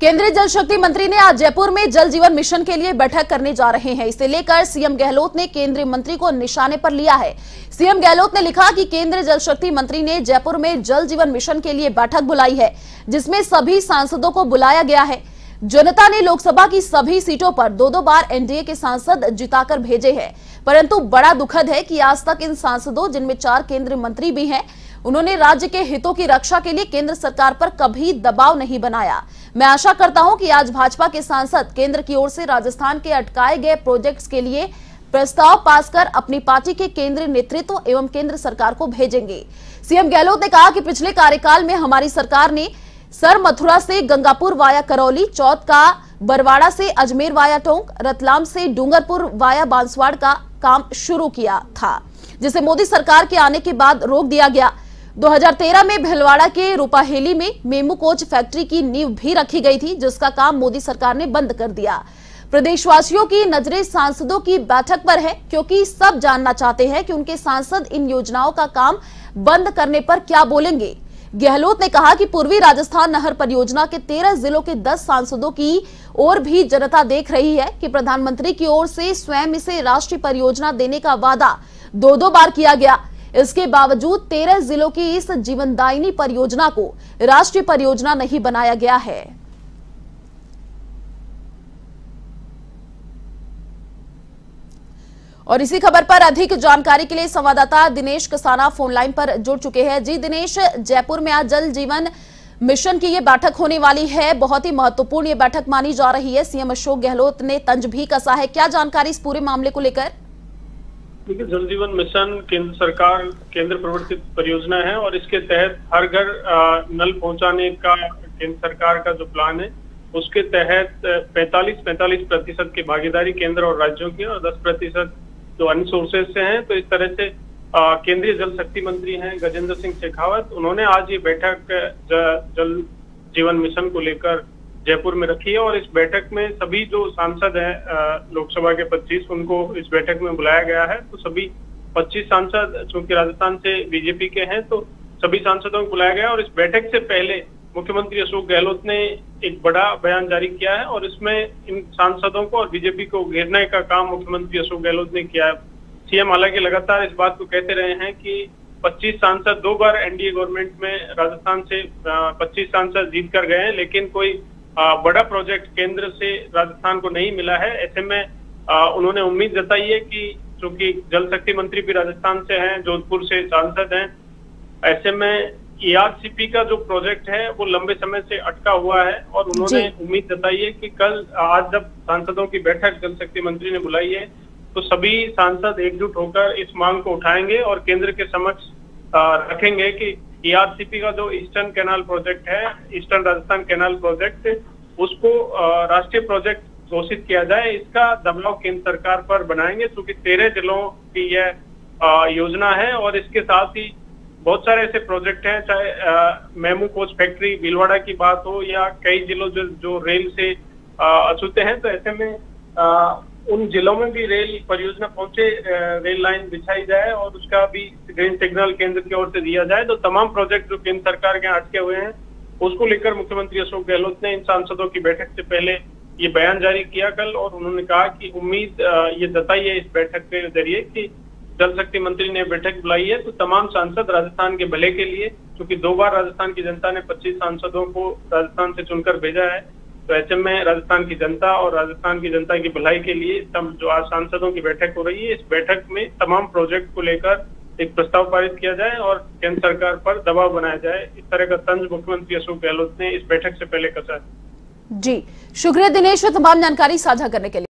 केंद्रीय जल शक्ति मंत्री ने आज जयपुर में जल जीवन मिशन के लिए बैठक करने जा रहे हैं। इसे लेकर सीएम गहलोत ने केंद्रीय मंत्री को निशाने पर लिया है। सीएम गहलोत ने लिखा कि केंद्रीय जल शक्ति मंत्री ने जयपुर में जल जीवन मिशन के लिए बैठक बुलाई है, जिसमें सभी सांसदों को बुलाया गया है। जनता ने लोकसभा की सभी सीटों पर दो दो बार एनडीए के सांसद जिताकर भेजे हैं। परंतु बड़ा दुखद है कि आज तक इन सांसदों, जिनमें चार केंद्रीय मंत्री भी हैं, उन्होंने राज्य के हितों की रक्षा के लिए केंद्र सरकार पर कभी दबाव नहीं बनाया। मैं आशा करता हूँ कि आज भाजपा के सांसद केंद्र की ओर से राजस्थान के अटकाए गए प्रोजेक्ट्स के लिए प्रस्ताव पास कर अपनी पार्टी के केंद्रीय नेतृत्व एवं केंद्र सरकार को भेजेंगे। सीएम गहलोत ने कहा कि पिछले कार्यकाल में हमारी सरकार ने सर मथुरा से गंगापुर वाया करौली, चौथ का बरवाड़ा से अजमेर वाया टोंक, रतलाम से डूंगरपुर वाया बांसवाड़ का काम शुरू किया था, जिसे मोदी सरकार के आने के बाद रोक दिया गया। 2013 में भिलवाड़ा के रूपाहेली में मेमू कोच फैक्ट्री की नींव भी रखी गई थी, जिसका काम मोदी सरकार ने बंद कर दिया। प्रदेशवासियों की नज़रें सांसदों की बैठक पर है, क्योंकि सब जानना चाहते हैं कि उनके सांसद इन योजनाओं का काम बंद करने पर क्या बोलेंगे। गहलोत ने कहा कि पूर्वी राजस्थान नहर परियोजना के तेरह जिलों के दस सांसदों की ओर भी जनता देख रही है कि प्रधानमंत्री की ओर से स्वयं इसे राष्ट्रीय परियोजना देने का वादा दो दो बार किया गया। इसके बावजूद तेरह जिलों की इस जीवनदायिनी परियोजना को राष्ट्रीय परियोजना नहीं बनाया गया है। और इसी खबर पर अधिक जानकारी के लिए संवाददाता दिनेश कसाना फ़ोन लाइन पर जुड़ चुके हैं। जी दिनेश, जयपुर में आज जल जीवन मिशन की ये बैठक होने वाली है। बहुत ही महत्वपूर्ण ये बैठक मानी जा रही है। सीएम अशोक गहलोत ने तंज भी कसा है। क्या जानकारी इस पूरे मामले को लेकर? देखिए जल जीवन मिशन केंद्र सरकार केंद्र प्रवर्तित परियोजना है और इसके तहत हर घर नल पहुँचाने का केंद्र सरकार का जो प्लान है, उसके तहत 45 45 प्रतिशत की भागीदारी केंद्र और राज्यों की और 10 प्रतिशत जो अन्य सोर्सेज से हैं। तो इस तरह से केंद्रीय जल शक्ति मंत्री हैं गजेंद्र सिंह शेखावत। उन्होंने आज ये बैठक जल जीवन मिशन को लेकर जयपुर में रखी है और इस बैठक में सभी जो सांसद हैं लोकसभा के 25 उनको इस बैठक में बुलाया गया है। तो सभी 25 सांसद, चूँकि राजस्थान से बीजेपी के हैं तो सभी सांसदों को बुलाया गया और इस बैठक से पहले मुख्यमंत्री अशोक गहलोत ने एक बड़ा बयान जारी किया है और इसमें इन सांसदों को और बीजेपी को घेरने का काम मुख्यमंत्री अशोक गहलोत ने किया है। सीएम हालाँकि लगातार इस बात को कहते रहे हैं कि 25 सांसद दो बार एनडीए गवर्नमेंट में राजस्थान से 25 सांसद जीत कर गए हैं, लेकिन कोई बड़ा प्रोजेक्ट केंद्र से राजस्थान को नहीं मिला है। ऐसे में उन्होंने उम्मीद जताई है कि चूँकि जल शक्ति मंत्री भी राजस्थान से हैं जोधपुर से सांसद हैं ऐसे में ईआरसीपी का जो प्रोजेक्ट है वो लंबे समय से अटका हुआ है और उन्होंने उम्मीद जताई है कि कल आज जब सांसदों की बैठक जल शक्ति मंत्री ने बुलाई है तो सभी सांसद एकजुट होकर इस मांग को उठाएँगे और केंद्र के समक्ष रखेंगे कि ईआरसीपी का जो ईस्टर्न कैनाल प्रोजेक्ट है ईस्टर्न राजस्थान कैनाल प्रोजेक्ट उसको राष्ट्रीय प्रोजेक्ट घोषित किया जाए, इसका दबाव केंद्र सरकार पर बनाएँगे, क्योंकि तेरह जिलों की यह योजना है, और इसके साथ ही बहुत सारे ऐसे प्रोजेक्ट हैं, चाहे मेमू कोच फैक्ट्री, भीलवाड़ा की बात हो, या कई जिलों जो जो रेल से अछूते हैं तो ऐसे में उन जिलों में भी रेल परियोजना पहुँचे रेल लाइन बिछाई जाए और उसका भी ग्रीन सिग्नल केंद्र की ओर से दिया जाए। तो तमाम प्रोजेक्ट जो केंद्र सरकार के अटके हुए हैं, उसको लेकर मुख्यमंत्री अशोक गहलोत ने इन सांसदों की बैठक से पहले ये बयान जारी किया कल और उन्होंने कहा कि उम्मीद ये जताई है इस बैठक के ज़रिए कि जल शक्ति मंत्री ने बैठक बुलाई है। तो तमाम सांसद राजस्थान के भले के लिए, क्योंकि दो बार राजस्थान की जनता ने 25 सांसदों को राजस्थान से चुनकर भेजा है तो ऐसे में राजस्थान की जनता और राजस्थान की जनता की भलाई के लिए जो आज सांसदों की बैठक हो रही है, इस बैठक में तमाम प्रोजेक्ट को लेकर एक प्रस्ताव पारित किया जाए और केंद्र सरकार पर दबाव बनाया जाए। इस तरह का तंज मुख्यमंत्री अशोक गहलोत ने इस बैठक से पहले कसा जी। शुक्रिया दिनेश, तमाम जानकारी साझा करने के लिए।